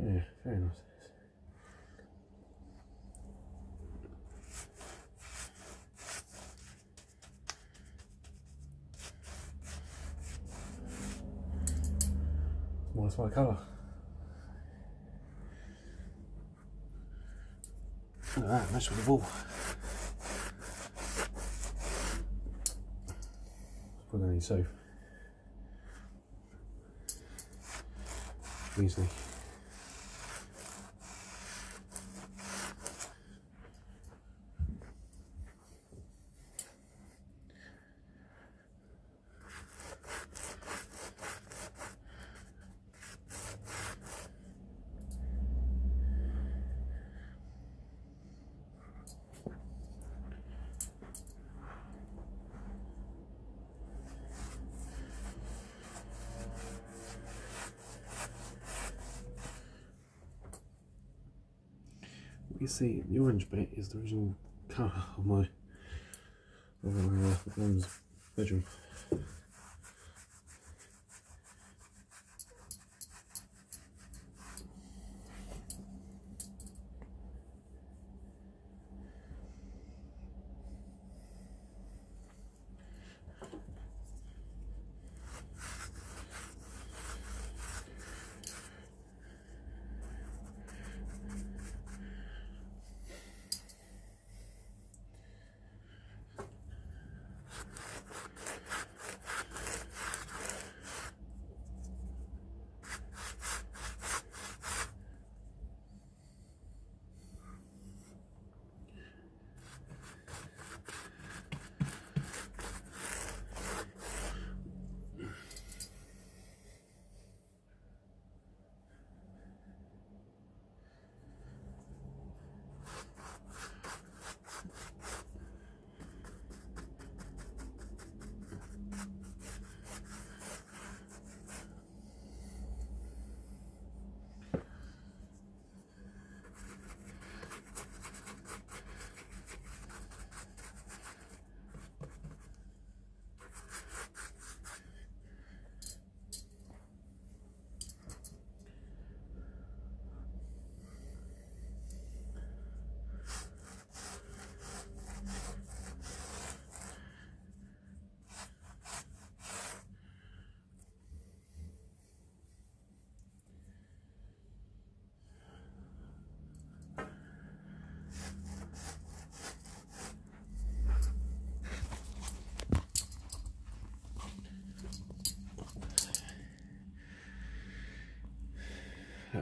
Yeah, very nice. Nice my colour. Look at that, match with the ball. Put that in safe. Easily. You see, the orange bit is the original colour of my of my uh, bedroom.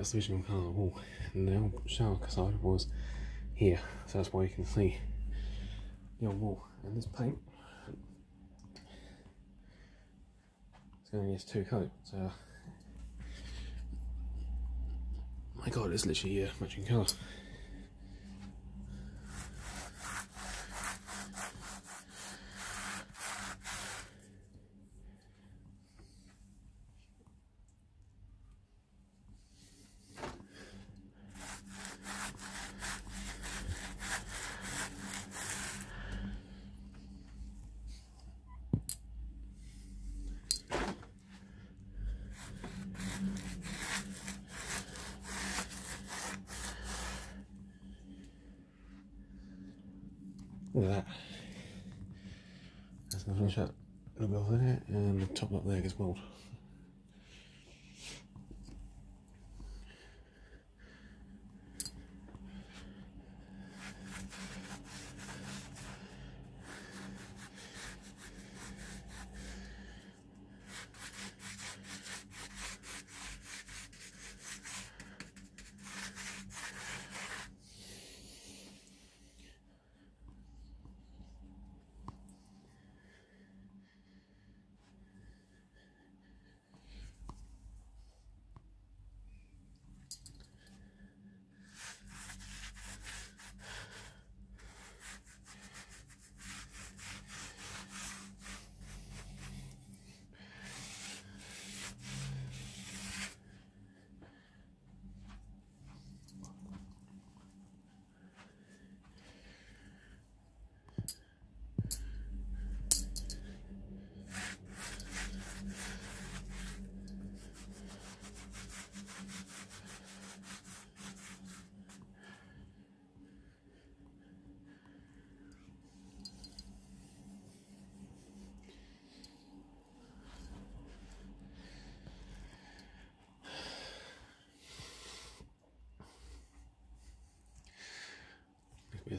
That's the original the wall. And the old shower side was here, so that's why you can see the old wall. And this paint, it's going to use two coat. So, my god, it's literally a matching colour. Look at that. That's to finish up a little bit of there, and the top up there gets mould.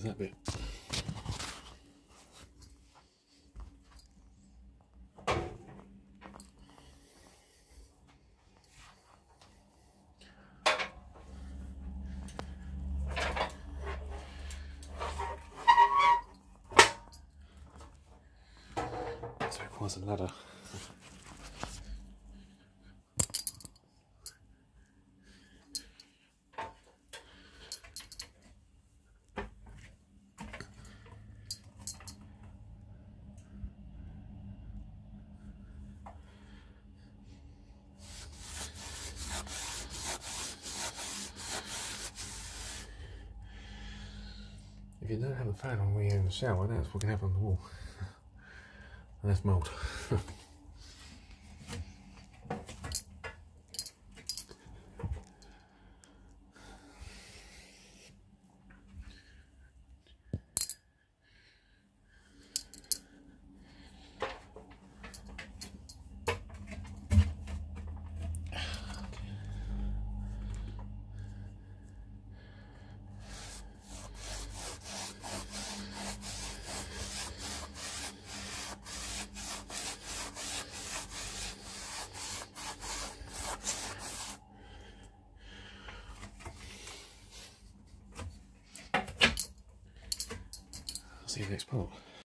That bit. So it requires a ladder. If you don't have a fan on when you're in the shower, that's what can happen on the wall. And that's mould. See you next part.